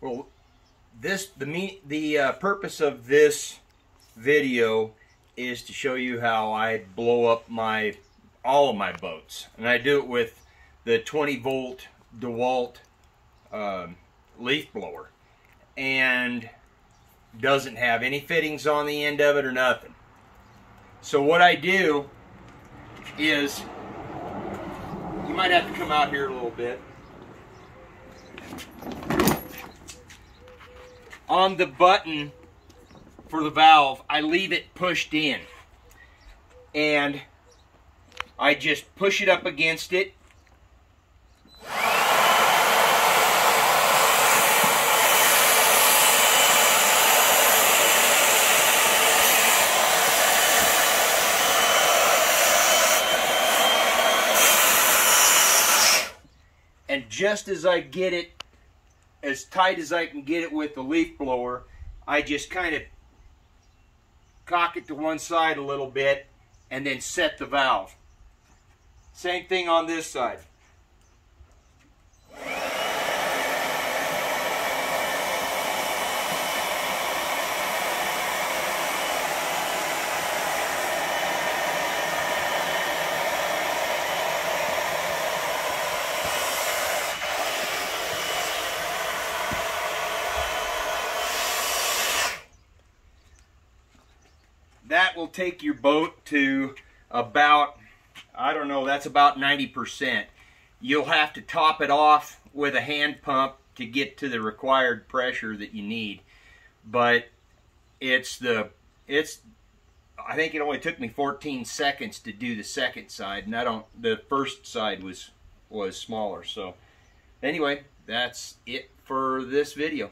Well, this the me the uh, purpose of this video is to show you how I blow up my all of my boats, and I do it with the 20 volt DeWalt um, leaf blower, and doesn't have any fittings on the end of it or nothing. So what I do is you might have to come out here a little bit. On the button for the valve, I leave it pushed in. And I just push it up against it and just as I get it as tight as I can get it with the leaf blower, I just kind of cock it to one side a little bit and then set the valve. Same thing on this side. That will take your boat to about, I don't know, that's about 90%. You'll have to top it off with a hand pump to get to the required pressure that you need. But it's the, it's, I think it only took me 14 seconds to do the second side, and I don't, the first side was, was smaller. So anyway, that's it for this video.